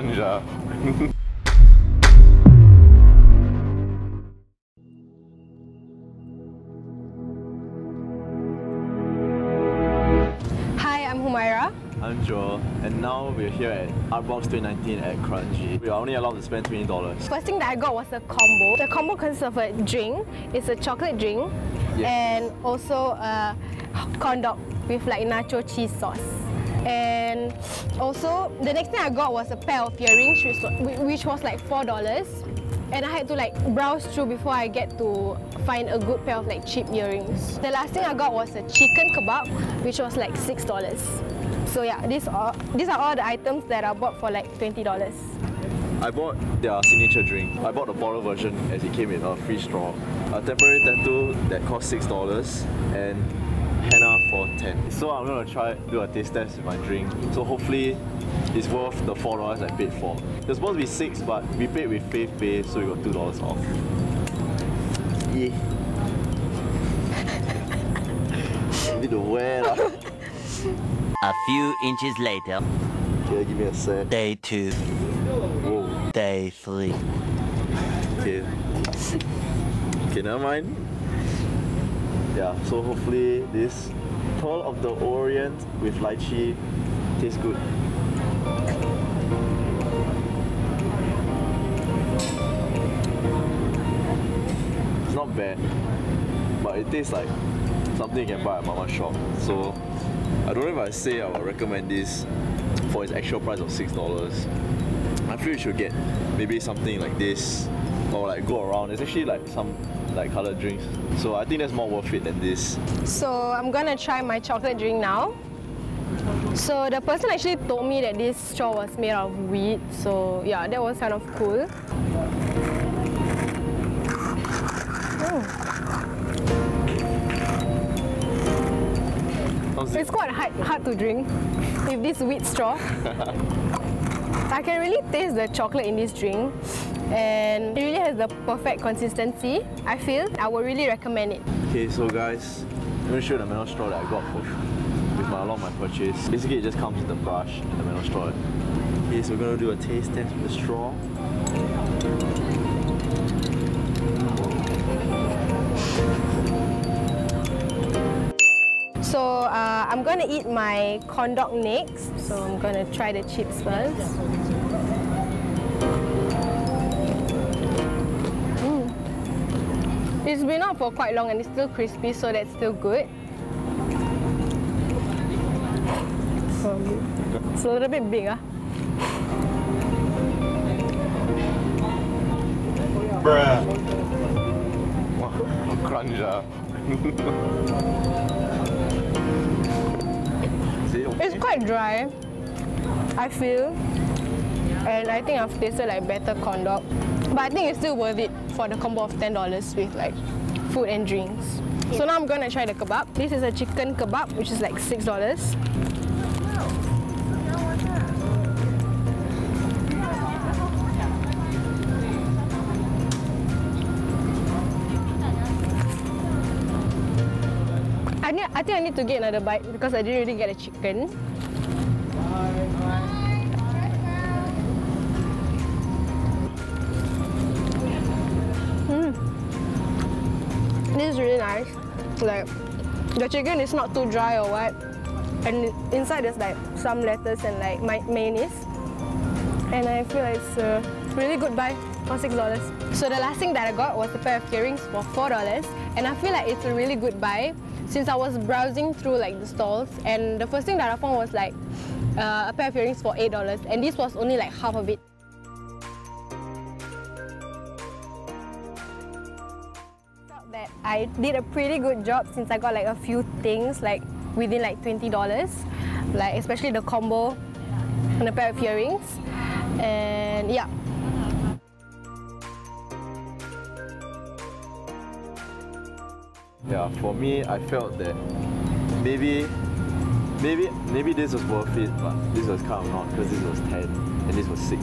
crunch. Hi, I'm Humaira. I'm Joel, and now we're here at Artbox 2019 at Kranji. We are only allowed to spend $20. First thing that I got was a combo. The combo consists of a drink. It's a chocolate drink Yes. and also a corn dog with like nacho cheese sauce. And also, the next thing I got was a pair of earrings, which was, which was like four dollars. And I had to like browse through before I get to find a good pair of like cheap earrings. The last thing I got was a chicken kebab, which was like six dollars. So yeah, these are these are all the items that I bought for like twenty dollars. I bought their signature drink. I bought the bottle version as it came in a free straw. A temporary tattoo that cost $6 and henna for 10 So I'm gonna try do a taste test with my drink. So hopefully it's worth the $4 I paid for. It was supposed to be 6 but we paid with Fave Pay so we got $2 off. Yeah. Need to wear lah. A few inches later, Okay, give me a sec. day two, Whoa. day three. Okay. Okay, never mind. Yeah, so hopefully this Pearl of the Orient with lychee tastes good. It's not bad, but it tastes like something you can buy at Mama Shop. So I don't know if I say I would recommend this for its actual price of six dollars. I feel you should get maybe something like this or like go around. There's actually like some like colored drinks. So I think that's more worth it than this. So I'm gonna try my chocolate drink now. So the person actually told me that this straw was made of wheat. So yeah, that was kind of cool. Hmm. It? It's quite hard, hard to drink with this wheat straw. I can really taste the chocolate in this drink and it really has the perfect consistency. I feel I would really recommend it. Okay, so guys, let me show you the metal straw that I got for with my along my purchase. Basically, it just comes with the brush and the metal straw. Okay, so we're gonna do a taste test with the straw. So uh, I'm gonna eat my corn dog next. So I'm gonna try the chips first. It's been out for quite long and it's still crispy, so that's still good. It's a little bit big. Wow, crunch ah. Is it okay? It's quite dry, I feel. And I think I've tasted like better corn dog. But I think it's still worth it for the combo of $10 with like food and drinks. So now I'm gonna try the kebab. This is a chicken kebab, which is like $6. I, need, I think I need to get another bite because I didn't really get a chicken. Nice. Like the chicken is not too dry or what, and inside there's like some lettuce and like my mayonnaise, and I feel like it's a really good buy for six dollars. So the last thing that I got was a pair of earrings for four dollars, and I feel like it's a really good buy since I was browsing through like the stalls, and the first thing that I found was like uh, a pair of earrings for eight dollars, and this was only like half of it. I did a pretty good job since I got like a few things like within like twenty dollars, like especially the combo and a pair of earrings, and yeah. Yeah, for me, I felt that maybe, maybe, maybe this was worth it, but this was kind of not because this was ten and this was six.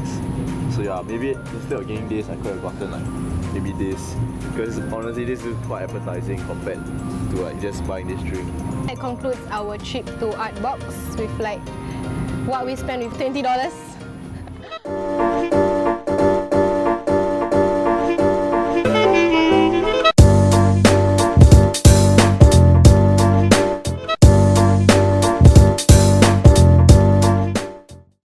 So yeah, maybe instead of getting this, I could have gotten like maybe this because honestly, this is quite appetizing compared to like just buying this drink. That concludes our trip to Artbox with like what we spent with twenty dollars. Bye.